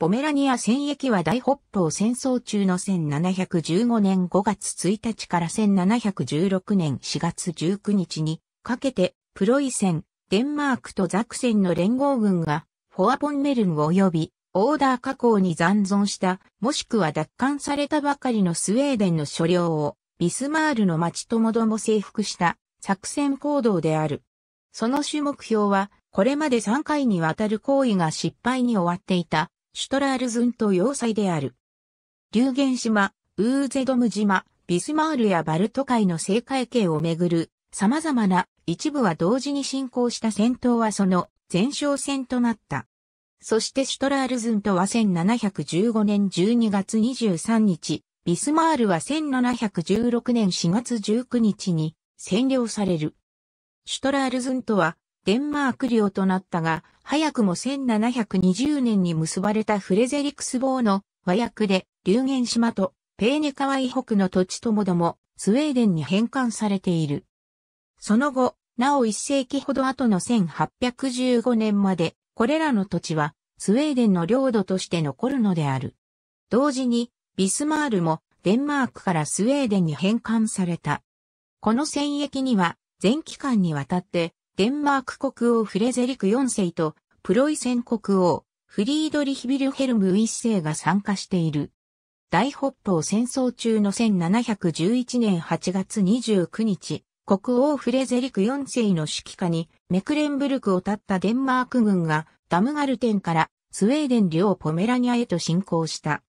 ポメラニア戦役は大北方戦争中の1715年5月1日から1716年4月19日にかけてプロイセン、デンマークとザクセンの連合軍がフォアポンメルン及びオーダー河口に残存したもしくは奪還されたばかりのスウェーデンの所領をビスマールの町ともども征服した作戦行動である。その主目標はこれまで3回にわたる行為が失敗に終わっていたシュトラールズンと要塞である。流言島、ウーゼドム島、ビスマールやバルト海の政界系をめぐる様々な一部は同時に進行した戦闘はその前哨戦となった。そしてシュトラールズンとは1715年12月23日、ビスマールは1716年4月19日に占領される。シュトラールズンとはデンマーク領となったが、早くも1720年に結ばれたフレゼリクス号の和訳で、流言島とペーネ川以北の土地ともども、スウェーデンに返還されている。その後、なお一世紀ほど後の1815年まで、これらの土地は、スウェーデンの領土として残るのである。同時に、ビスマールもデンマークからスウェーデンに返還された。この戦役には、全期間にわたってデンマーク国王フレゼリク4世とプロイセン国王フリードリヒビルヘルム1世が参加している。大北方戦争中の1711年8月29日、国王フレゼリク4世の指揮下にメクレンブルクを立ったデンマーク軍がダムガルテンからスウェーデン領ポメラニアへと侵攻した。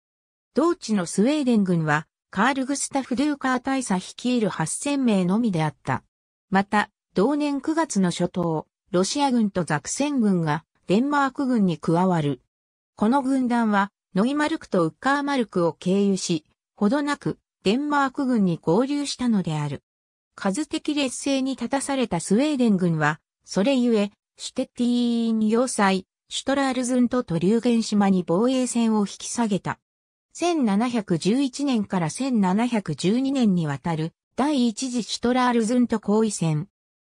同地のスウェーデン軍はカール・グスタフ・ドゥーカー大佐率いる8000名のみであった。また、同年9月の初頭、ロシア軍とザクセン軍がデンマーク軍に加わる。この軍団はノイマルクとウッカーマルクを経由し、ほどなくデンマーク軍に合流したのである。数的劣勢に立たされたスウェーデン軍は、それゆえ、シュテッティーン要塞、シュトラールズンとトリューゲン島に防衛線を引き下げた。1711年から1712年にわたる第一次シュトラールズンと交易戦。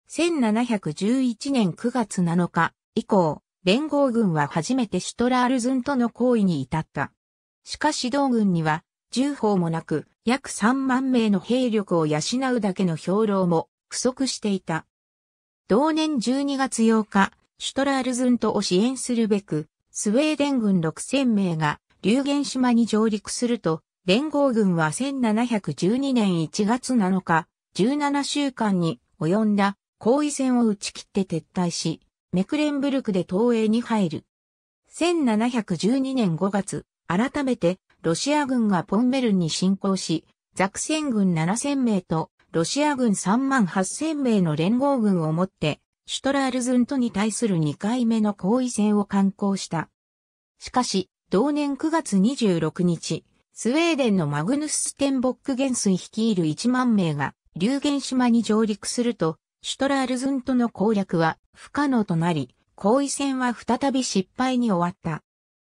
1711年9月7日以降、連合軍は初めてシュトラールズンとの行為に至った。しかし同軍には、銃砲もなく、約3万名の兵力を養うだけの兵糧も不足していた。同年12月8日、シュトラールズントを支援するべく、スウェーデン軍6000名が流言島に上陸すると、連合軍は1712年1月7日、17週間に及んだ包囲戦を打ち切って撤退し、メクレンブルクで東映に入る。1712年5月、改めてロシア軍がポンメルンに侵攻し、ザクセン軍7000名とロシア軍3万8000名の連合軍をもって、シュトラールズントに対する2回目の包囲戦を敢行した。しかし、同年9月26日、スウェーデンのマグヌス・ステンボック元帥率いる1万名が、リューゲン島に上陸すると、シュトラールズントの攻略は不可能となり、包囲戦は再び失敗に終わった。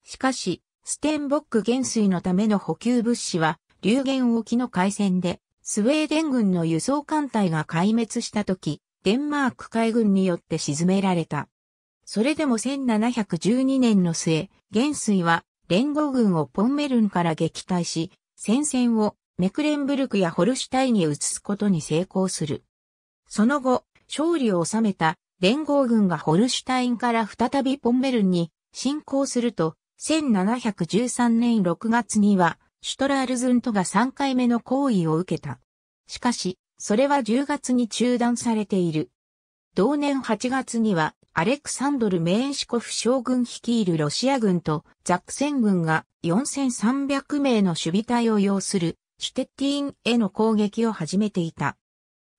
しかし、ステンボック元帥のための補給物資は、リューゲン沖の海戦で、スウェーデン軍の輸送艦隊が壊滅した時、デンマーク海軍によって沈められた。それでも1712年の末、元帥は連合軍をポンメルンから撃退し、戦線をメクレンブルクやホルシュタインに移すことに成功する。その後、勝利を収めた連合軍がホルシュタインから再びポンベルンに侵攻すると、1713年6月には、シュトラールズントが3回目の行為を受けた。しかし、それは10月に中断されている。同年8月には、アレクサンドル・メーンシコフ将軍率いるロシア軍とザクセン軍が4300名の守備隊を要するシュテッティーンへの攻撃を始めていた。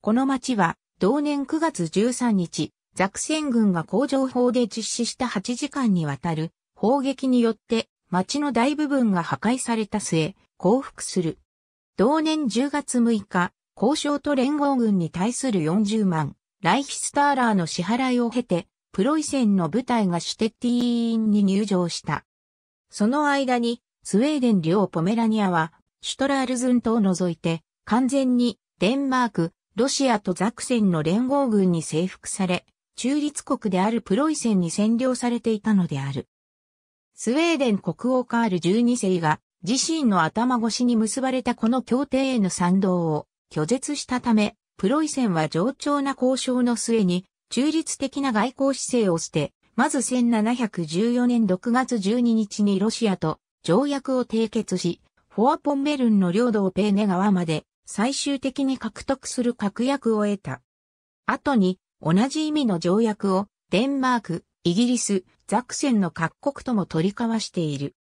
この町は同年9月13日、ザクセン軍が工場砲で実施した8時間にわたる砲撃によって町の大部分が破壊された末、降伏する。同年10月6日、交渉と連合軍に対する40万、ライヒスターラーの支払いを経て、プロイセンの部隊がシュテッティーンに入場した。その間に、スウェーデン領ポメラニアは、シュトラールズン島を除いて、完全にデンマーク、ロシアとザクセンの連合軍に征服され、中立国であるプロイセンに占領されていたのである。スウェーデン国王カール12世が自身の頭越しに結ばれたこの協定への賛同を拒絶したため、プロイセンは上調な交渉の末に中立的な外交姿勢を捨て、まず1714年6月12日にロシアと条約を締結し、フォアポンメルンの領土をペーネ川まで最終的に獲得する確約を得た。後に同じ意味の条約をデンマーク、イギリス、ザクセンの各国とも取り交わしている。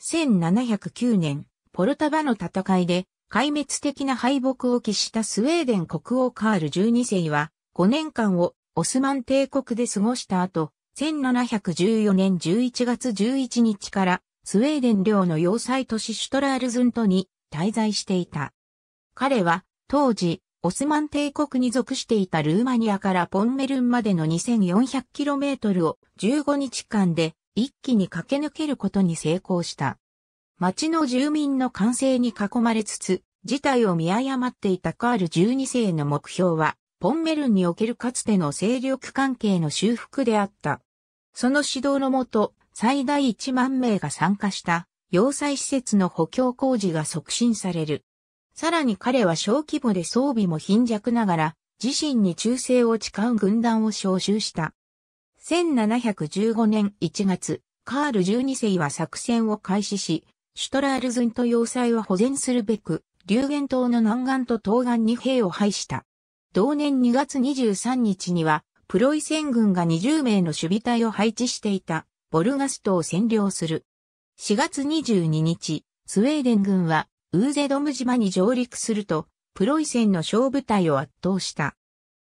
1709年、ポルタバの戦いで壊滅的な敗北を喫したスウェーデン国王カール12世は5年間をオスマン帝国で過ごした後、1714年11月11日からスウェーデン領の要塞都市シュトラールズントに滞在していた。彼は当時オスマン帝国に属していたルーマニアからポンメルンまでの 2400km を15日間で一気に駆け抜けることに成功した。町の住民の歓声に囲まれつつ、事態を見誤っていたカール12世の目標は、ポンメルンにおけるかつての勢力関係の修復であった。その指導のもと、最大1万名が参加した要塞施設の補強工事が促進される。さらに彼は小規模で装備も貧弱ながら、自身に忠誠を誓う軍団を招集した。1715年1月、カール12世は作戦を開始し、シュトラールズンと要塞を保全するべく、流源島の南岸と東岸に兵を配した。同年2月23日には、プロイセン軍が20名の守備隊を配置していた、ボルガストを占領する。4月22日、スウェーデン軍は、ウーゼドム島に上陸すると、プロイセンの小部隊を圧倒した。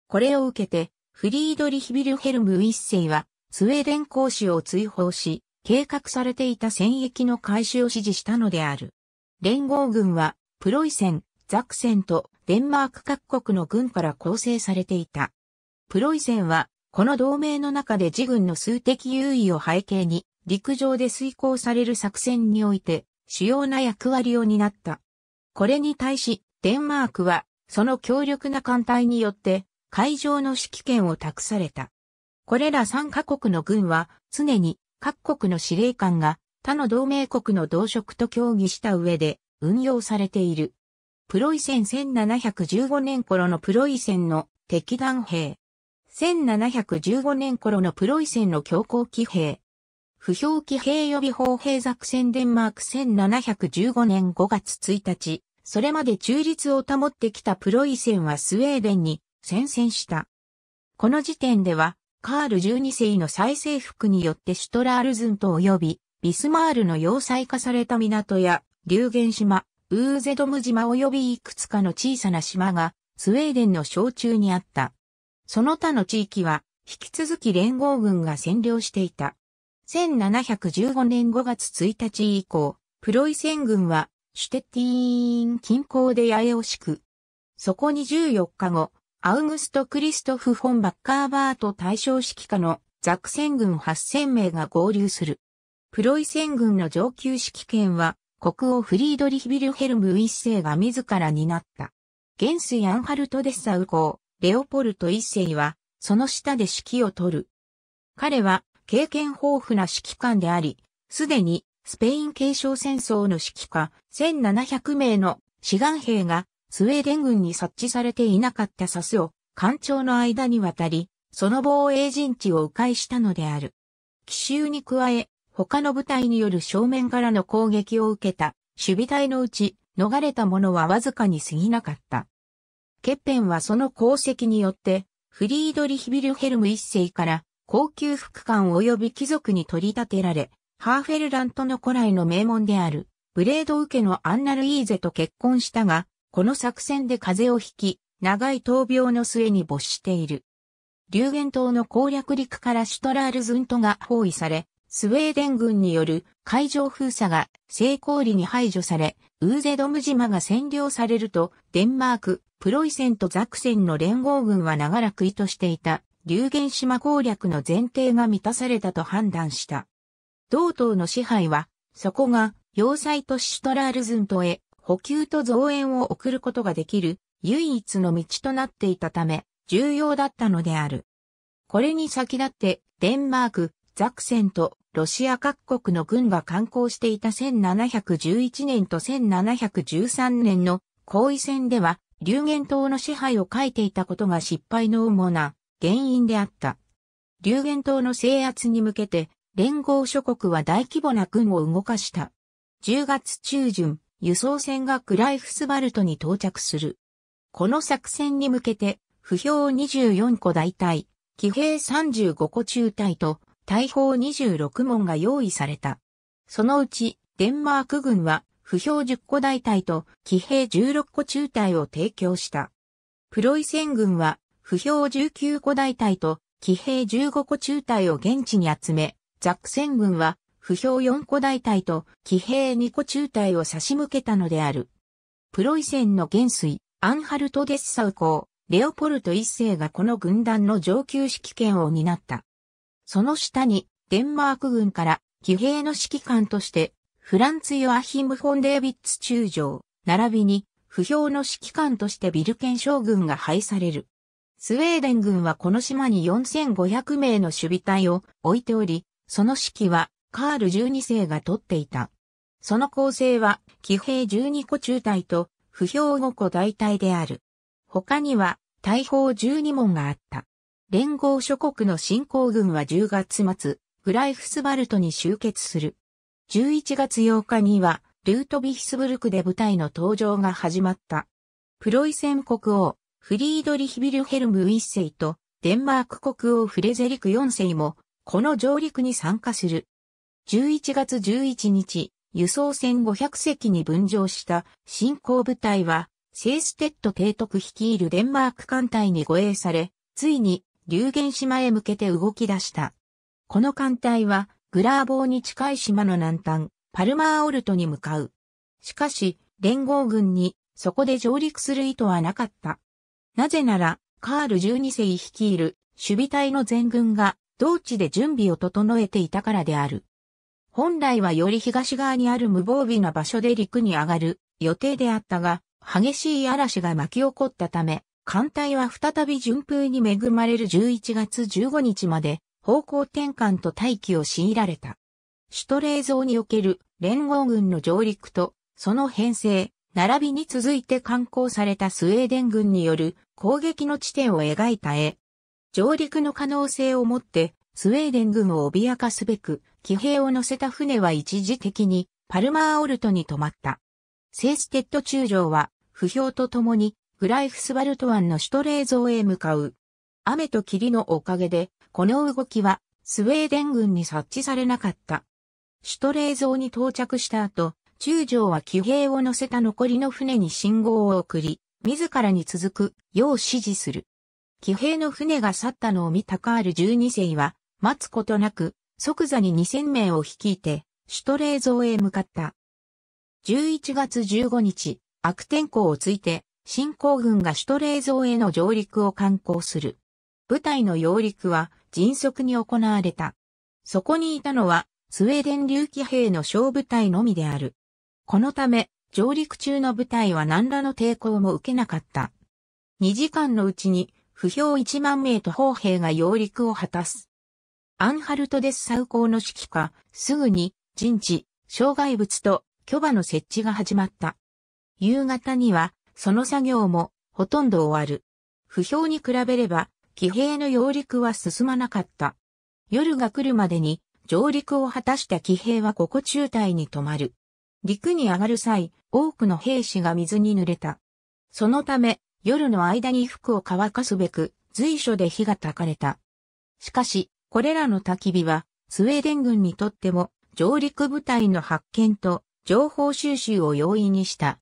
これを受けて、フリードリヒビルヘルム一世は、スウェーデン公使を追放し、計画されていた戦役の開始を指示したのである。連合軍は、プロイセン、ザクセンとデンマーク各国の軍から構成されていた。プロイセンは、この同盟の中で自軍の数的優位を背景に、陸上で遂行される作戦において、主要な役割を担った。これに対し、デンマークは、その強力な艦隊によって、海上の指揮権を託された。これら3カ国の軍は、常に各国の司令官が他の同盟国の同職と協議した上で運用されている。プロイセン1715年頃のプロイセンの敵団兵。1715年頃のプロイセンの強行騎兵。不評騎兵予備砲兵作戦デンマーク1715年5月1日、それまで中立を保ってきたプロイセンはスウェーデンに宣戦した。この時点ではカール12世の再征服によってシュトラールズント及びビスマールの要塞化された港や流言島、ウーゼドム島及びいくつかの小さな島がスウェーデンの小中にあった。その他の地域は引き続き連合軍が占領していた。1715年5月1日以降、プロイセン軍はシュテティーン近郊で八重を敷く。そこに14日後、アウグスト・クリストフ・フォン・バッカーバート大将指揮下のザクセン軍8000名が合流する。プロイセン軍の上級指揮権は国王フリードリヒ・ビルヘルム一世が自ら担った。ゲンス・ヤンハルト・デッサウ公、レオポルト一世はその下で指揮を取る。彼は経験豊富な指揮官であり、すでにスペイン継承戦争の指揮下1700名の志願兵がスウェーデン軍に察知されていなかったサスを艦長の間に渡り、その防衛陣地を迂回したのである。奇襲に加え、他の部隊による正面からの攻撃を受けた守備隊のうち逃れた者はわずかに過ぎなかった。ケッペンはその功績によってフリードリヒビルヘルム一世から高級副官及び貴族に取り立てられ、ハーフェルラントの古来の名門であるブレード受けのアンナルイーゼと結婚したが、この作戦で風邪をひき、長い闘病の末に没している。流源島の攻略陸からシュトラールズントが包囲され、スウェーデン軍による海上封鎖が成功裏に排除され、ウーゼドム島が占領されると、デンマーク、プロイセンとザクセンの連合軍は長らく意図していた、流源島攻略の前提が満たされたと判断した。同島の支配は、そこが、要塞都市シュトラールズントへ補給と増援を送ることができる唯一の道となっていたため、重要だったのである。これに先立って、デンマーク、ザクセンとロシア各国の軍が観光していた1711年と1713年の行為戦では、流言島の支配を書いていたことが失敗の主な原因であった。流言島の制圧に向けて、連合諸国は大規模な軍を動かした。10月中旬、輸送船がクライフスバルトに到着する。この作戦に向けて、不評24個大隊、騎兵35個中隊と大砲26門が用意された。そのうち、デンマーク軍は、不評10個大隊と騎兵16個中隊を提供した。プロイセン軍は、不評19個大隊と騎兵15個中隊を現地に集め、ザックセン軍は、不評4個大隊と騎兵2個中隊を差し向けたのである。プロイセンの元帥、アンハルト・デッサウ公、レオポルト一世がこの軍団の上級指揮権を担った。その下に、デンマーク軍から騎兵の指揮官として、フランツ・ヨアヒム・フォン・デービッツ中将、並びに、不評の指揮官としてビルケン将軍が配される。スウェーデン軍はこの島に4500名の守備隊を置いており、その指揮はカール12世が取っていた。その構成は、騎兵12個中隊と、不評5個大隊である。他には、大砲12門があった。連合諸国の侵攻軍は10月末、グライフスバルトに集結する。11月8日には、ルートビヒスブルクで部隊の登場が始まった。プロイセン国王、フリードリヒビルヘルム1世と、デンマーク国王フレゼリク4世も、この上陸に参加する。11月11日、輸送船500隻に分乗した進行部隊は、セーステッド提督率いるデンマーク艦隊に護衛され、ついに流言島へ向けて動き出した。この艦隊は、グラーボーに近い島の南端、パルマーオルトに向かう。しかし、連合軍にそこで上陸する意図はなかった。なぜなら、カール12世率いる守備隊の全軍が同地で準備を整えていたからである。本来はより東側にある無防備な場所で陸に上がる予定であったが、激しい嵐が巻き起こったため、艦隊は再び順風に恵まれる11月15日まで方向転換と待機を強いられた。首都冷蔵における連合軍の上陸とその編成、並びに続いて刊行されたスウェーデン軍による攻撃の地点を描いた絵。上陸の可能性をもってスウェーデン軍を脅かすべく騎兵を乗せた船は一時的にパルマーオルトに止まった。セーステッド中将は不評とともにグライフスバルト湾のシュトレーゾーへ向かう。雨と霧のおかげで、この動きはスウェーデン軍に察知されなかった。シュトレーゾーに到着した後、中将は騎兵を乗せた残りの船に信号を送り、自らに続くよう指示する。騎兵の船が去ったのを見たカール12世は、待つことなく、即座に2000名を率いて、シュトレーゾーへ向かった。11月15日、悪天候をついて、新興軍が首都冷蔵への上陸を敢行する。部隊の揚陸は迅速に行われた。そこにいたのは、スウェーデン竜騎兵の小部隊のみである。このため、上陸中の部隊は何らの抵抗も受けなかった。2時間のうちに、不評1万名と砲兵が揚陸を果たす。アンハルトデスサウ校の指揮下、すぐに、陣地、障害物と、巨馬の設置が始まった。夕方には、その作業もほとんど終わる。不評に比べれば、騎兵の揚陸は進まなかった。夜が来るまでに上陸を果たした騎兵はここ中隊に止まる。陸に上がる際、多くの兵士が水に濡れた。そのため、夜の間に服を乾かすべく、随所で火が焚かれた。しかし、これらの焚き火は、スウェーデン軍にとっても、上陸部隊の発見と情報収集を容易にした。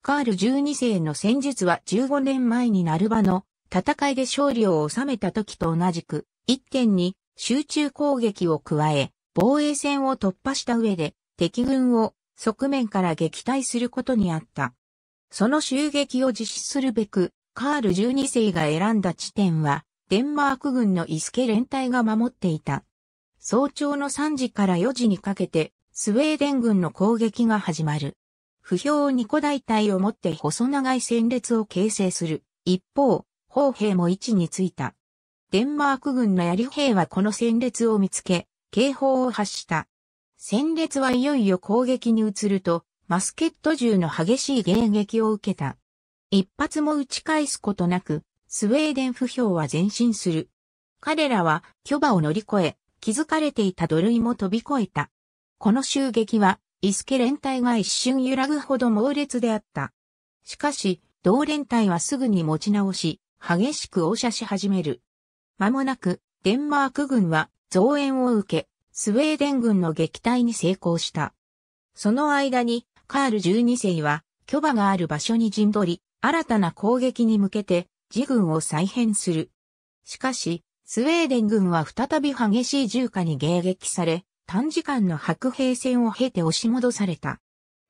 カール12世の戦術は15年前にナルバの戦いで勝利を収めた時と同じく、一点に集中攻撃を加え、防衛線を突破した上で敵軍を側面から撃退することにあった。その襲撃を実施するべく、カール12世が選んだ地点は、デンマーク軍のイスケ連隊が守っていた。早朝の3時から4時にかけて、スウェーデン軍の攻撃が始まる。不評二個大隊をもって細長い戦列を形成する。一方、砲兵も位置についた。デンマーク軍の槍兵はこの戦列を見つけ、警報を発した。戦列はいよいよ攻撃に移ると、マスケット銃の激しい迎撃を受けた。一発も撃ち返すことなく、スウェーデン不評は前進する。彼らは、巨馬を乗り越え、気づかれていた土塁も飛び越えた。この襲撃は、イスケ連隊が一瞬揺らぐほど猛烈であった。しかし、同連隊はすぐに持ち直し、激しく応射し始める。間もなく、デンマーク軍は増援を受け、スウェーデン軍の撃退に成功した。その間に、カール12世は、巨馬がある場所に陣取り、新たな攻撃に向けて、自軍を再編する。しかし、スウェーデン軍は再び激しい重火に迎撃され、短時間の白兵戦を経て押し戻された。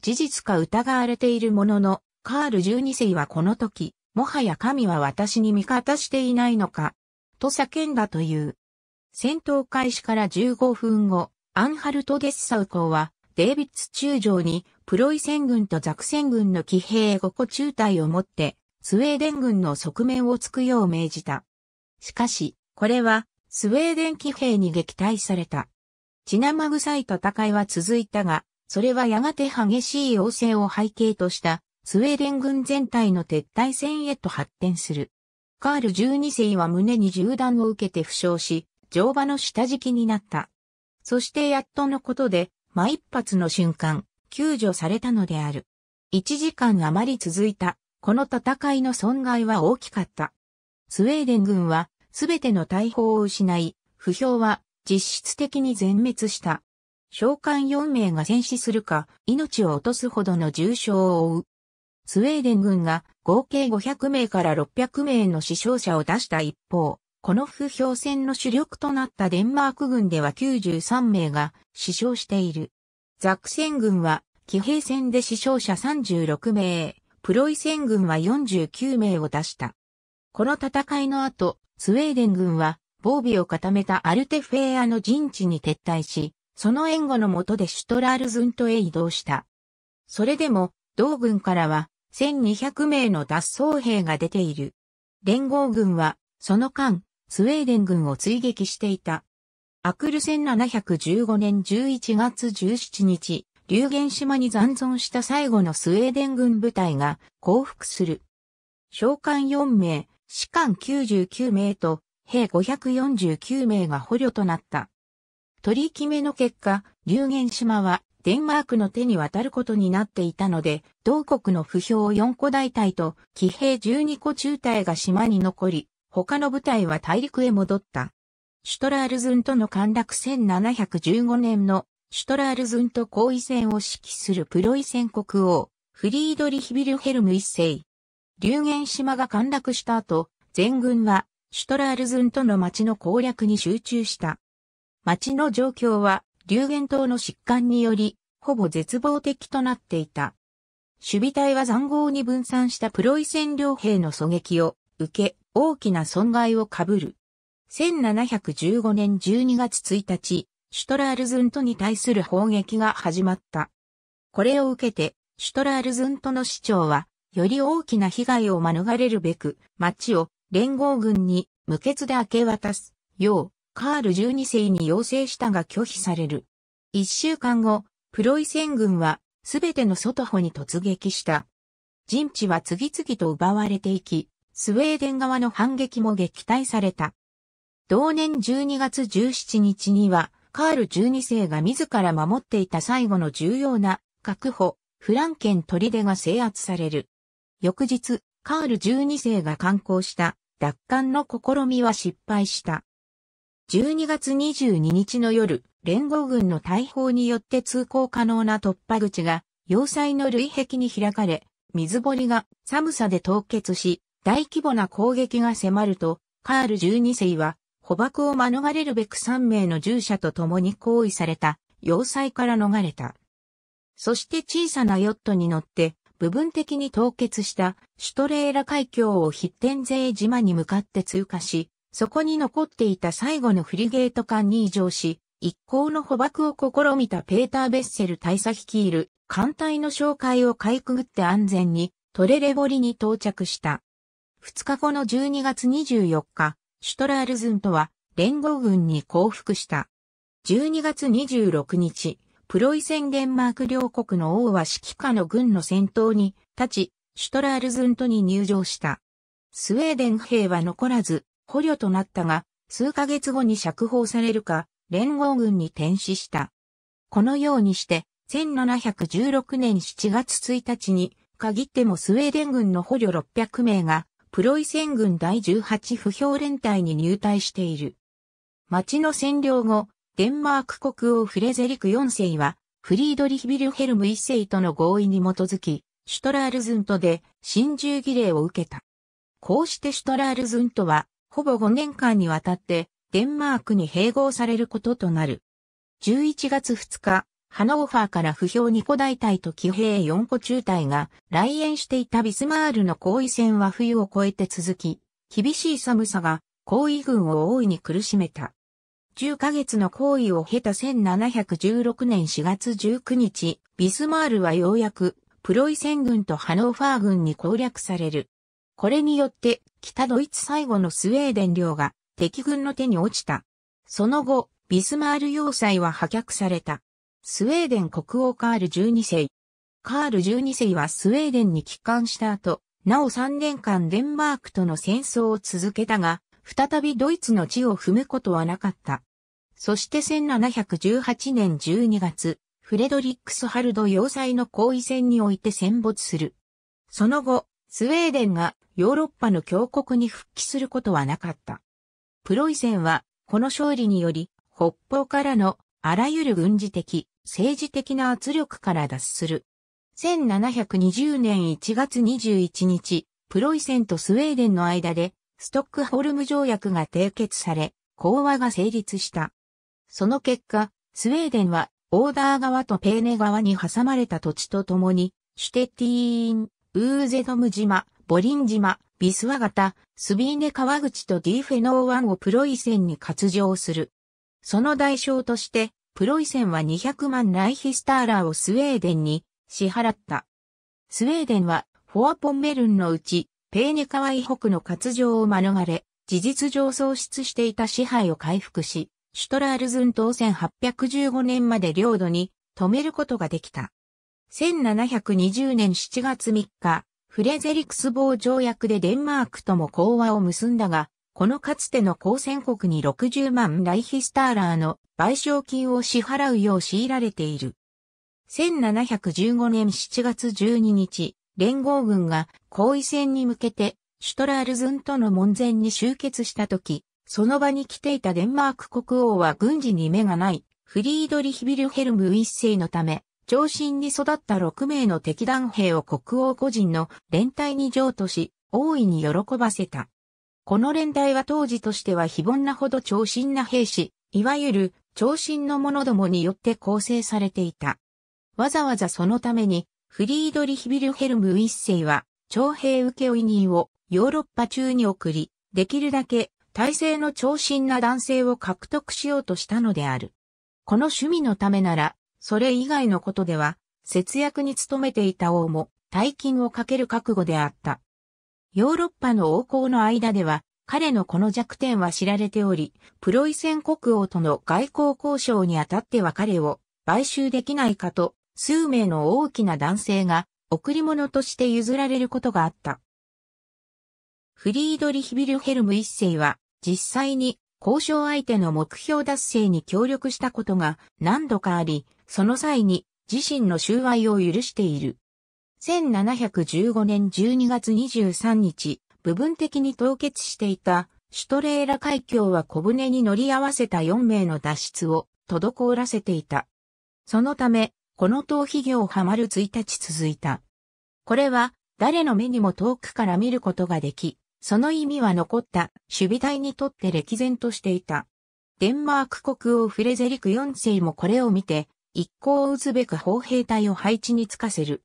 事実か疑われているものの、カール12世はこの時、もはや神は私に味方していないのか、と叫んだという。戦闘開始から15分後、アンハルト・デッサウ公は、デービッツ中将に、プロイセン軍とザクセン軍の騎兵5個中隊をもって、スウェーデン軍の側面をつくよう命じた。しかし、これは、スウェーデン騎兵に撃退された。血生臭い戦いは続いたが、それはやがて激しい要請を背景としたスウェーデン軍全体の撤退戦へと発展する。カール12世は胸に銃弾を受けて負傷し、乗馬の下敷きになった。そしてやっとのことで、真一発の瞬間、救助されたのである。一時間余り続いた、この戦いの損害は大きかった。スウェーデン軍は、すべての大砲を失い、不評は実質的に全滅した。召喚4名が戦死するか、命を落とすほどの重傷を負う。スウェーデン軍が合計500名から600名の死傷者を出した一方、この不評戦の主力となったデンマーク軍では93名が死傷している。ザクセン軍は騎兵戦で死傷者36名、プロイセン軍は49名を出した。この戦いの後、スウェーデン軍は防備を固めたアルテフェーアの陣地に撤退し、その援護の下でシュトラールズントへ移動した。それでも、同軍からは1200名の脱走兵が出ている。連合軍は、その間、スウェーデン軍を追撃していた。アクル戦715年11月17日、流言島に残存した最後のスウェーデン軍部隊が降伏する。召喚4名、士官99名と兵549名が捕虜となった。取り決めの結果、流言島はデンマークの手に渡ることになっていたので、同国の不評4個大隊と騎兵12個中隊が島に残り、他の部隊は大陸へ戻った。シュトラールズントの陥落1715年のシュトラールズント後位戦を指揮するプロイセン国王、フリードリヒビルヘルム一世。流言島が陥落した後、全軍はシュトラールズントの町の攻略に集中した。町の状況は、流言島の疾患により、ほぼ絶望的となっていた。守備隊は残壕に分散したプロイセン両兵の狙撃を受け、大きな損害を被る。1715年12月1日、シュトラールズントに対する砲撃が始まった。これを受けて、シュトラールズントの市長は、より大きな被害を免れるべく、町を連合軍に無血で明け渡すよう、カール12世に要請したが拒否される。一週間後、プロイセン軍はすべての外歩に突撃した。陣地は次々と奪われていき、スウェーデン側の反撃も撃退された。同年12月17日には、カール12世が自ら守っていた最後の重要な確保、フランケン砦が制圧される。翌日、カール12世が観光した奪還の試みは失敗した。12月22日の夜、連合軍の大砲によって通行可能な突破口が、要塞の類壁に開かれ、水堀が寒さで凍結し、大規模な攻撃が迫ると、カール12世は、捕獲を免れるべく3名の従者と共に行為された、要塞から逃れた。そして小さなヨットに乗って、部分的に凍結したシュトレーラ海峡をヒッテンゼー島に向かって通過し、そこに残っていた最後のフリゲート艦に移乗し、一行の捕獲を試みたペーター・ベッセル大佐率いる艦隊の紹介をかいくぐって安全にトレレボリに到着した。二日後の12月24日、シュトラールズントは連合軍に降伏した。12月26日、プロイセンデンマーク両国の王は指揮下の軍の先頭に立ち、シュトラールズントに入場した。スウェーデン兵は残らず、捕虜となったが、数ヶ月後に釈放されるか、連合軍に転死した。このようにして、1716年7月1日に、限ってもスウェーデン軍の捕虜600名が、プロイセン軍第18不評連隊に入隊している。町の占領後、デンマーク国王フレゼリク4世は、フリードリヒ・ビルヘルム1世との合意に基づき、シュトラールズントで真珠儀礼を受けた。こうしてシュトラールズントは、ほぼ5年間にわたってデンマークに併合されることとなる。11月2日、ハノーファーから不評2個大隊と騎兵4個中隊が来園していたビスマールの包囲戦は冬を越えて続き、厳しい寒さが包囲軍を大いに苦しめた。10ヶ月の行為を経た1716年4月19日、ビスマールはようやくプロイセン軍とハノーファー軍に攻略される。これによって北ドイツ最後のスウェーデン領が敵軍の手に落ちた。その後、ビスマール要塞は破却された。スウェーデン国王カール12世。カール12世はスウェーデンに帰還した後、なお3年間デンマークとの戦争を続けたが、再びドイツの地を踏むことはなかった。そして1718年12月、フレドリックスハルド要塞の包囲戦において戦没する。その後、スウェーデンがヨーロッパの強国に復帰することはなかった。プロイセンは、この勝利により、北方からのあらゆる軍事的、政治的な圧力から脱する。1720年1月21日、プロイセンとスウェーデンの間で、ストックホルム条約が締結され、講和が成立した。その結果、スウェーデンは、オーダー川とペーネ川に挟まれた土地とともに、シュテティーン、ウーゼドム島、ボリン島、ビスワ型、スビーネ川口とディーフェノーワンをプロイセンに割譲する。その代償として、プロイセンは200万ライヒスターラーをスウェーデンに支払った。スウェーデンはフォアポンメルンのうち、ペーネ川以北の割譲を免れ、事実上喪失していた支配を回復し、シュトラールズン島1815年まで領土に止めることができた。1720年7月3日、フレゼリクス防条約でデンマークとも講和を結んだが、このかつての交戦国に60万ライヒスターラーの賠償金を支払うよう強いられている。1715年7月12日、連合軍が後位戦に向けてシュトラールズンとの門前に集結した時、その場に来ていたデンマーク国王は軍事に目がない、フリードリヒビルヘルム一世のため、長身に育った6名の敵団兵を国王個人の連隊に譲渡し、大いに喜ばせた。この連隊は当時としては非凡なほど長身な兵士、いわゆる長身の者どもによって構成されていた。わざわざそのために、フリードリヒビルヘルム一世は、徴兵請負人をヨーロッパ中に送り、できるだけ体制の長身な男性を獲得しようとしたのである。この趣味のためなら、それ以外のことでは、節約に努めていた王も、大金をかける覚悟であった。ヨーロッパの王侯の間では、彼のこの弱点は知られており、プロイセン国王との外交交渉にあたっては彼を買収できないかと、数名の大きな男性が贈り物として譲られることがあった。フリードリヒビルヘルム一世は、実際に交渉相手の目標達成に協力したことが何度かあり、その際に自身の収賄を許している。1715年12月23日、部分的に凍結していたシュトレーラ海峡は小舟に乗り合わせた4名の脱出を滞らせていた。そのため、この逃避業はまる1日続いた。これは誰の目にも遠くから見ることができ、その意味は残った守備隊にとって歴然としていた。デンマーク国王フレゼリク4世もこれを見て、一行を撃つべく砲兵隊を配置につかせる。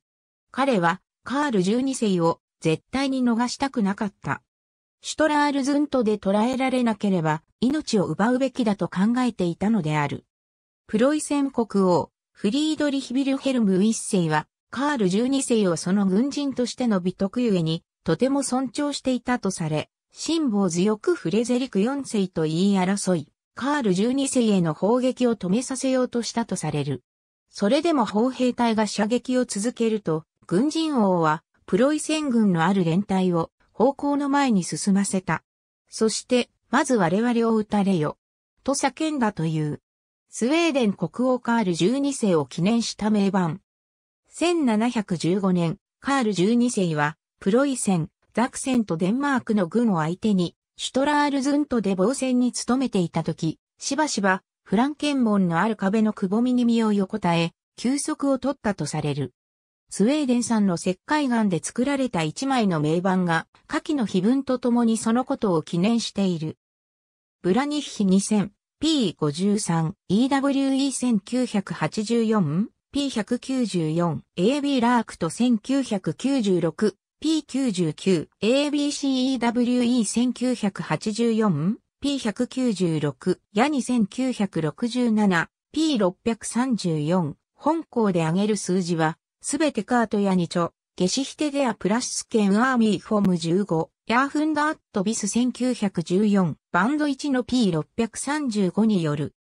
彼はカール12世を絶対に逃したくなかった。シュトラールズントで捕らえられなければ命を奪うべきだと考えていたのである。プロイセン国王、フリードリヒビルヘルム1世は、カール12世をその軍人としての美徳ゆえに、とても尊重していたとされ、辛抱強くフレゼリク4世と言い争い、カール12世への砲撃を止めさせようとしたとされる。それでも砲兵隊が射撃を続けると、軍人王はプロイセン軍のある連隊を方向の前に進ませた。そして、まず我々を撃たれよ。と叫んだという。スウェーデン国王カール12世を記念した名版。1715年、カール12世は、プロイセン、ザクセンとデンマークの軍を相手に、シュトラールズントで防戦に努めていたとき、しばしば、フランケン門のある壁のくぼみに身を横たえ、休息を取ったとされる。スウェーデン産の石灰岩で作られた一枚の名板が、下記の碑文とともにそのことを記念している。ブラニッヒ2000、P53、EWE1984、P194、AB ラークと1996、P99、ABCEWE1984、P196、ヤニ1967、P634、本校で挙げる数字は、すべてカートやニチョ、ゲシヒテデアプラスケンアーミーフォーム15、ヤーフンダーットビス1914、バンド1の P635 による。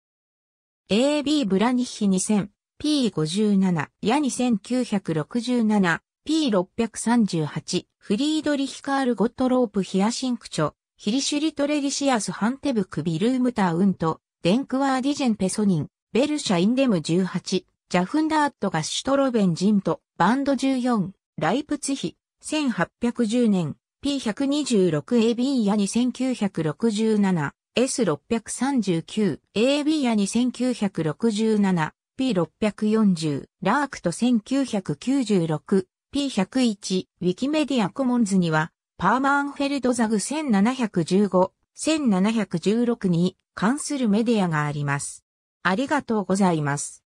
AB ブラニッヒ2000、P57、ヤニ1967、P638、フリードリヒカール・ゴットロープ・ヒアシンクチョ、ヒリシュリトレリシアス・ハンテブク・ビルームタウント、デンクワーディジェン・ペソニン、ベルシャ・インデム18、ジャフンダーットガシュトロベン・ジント、バンド14、ライプツヒ、1810年、P126AB ヤニ1967、S639、AB ヤニ1967、P640、ラークト1996、P101、ウィキメディアコモンズには、パーマンフェルドザグ1715、1716に関するメディアがあります。ありがとうございます。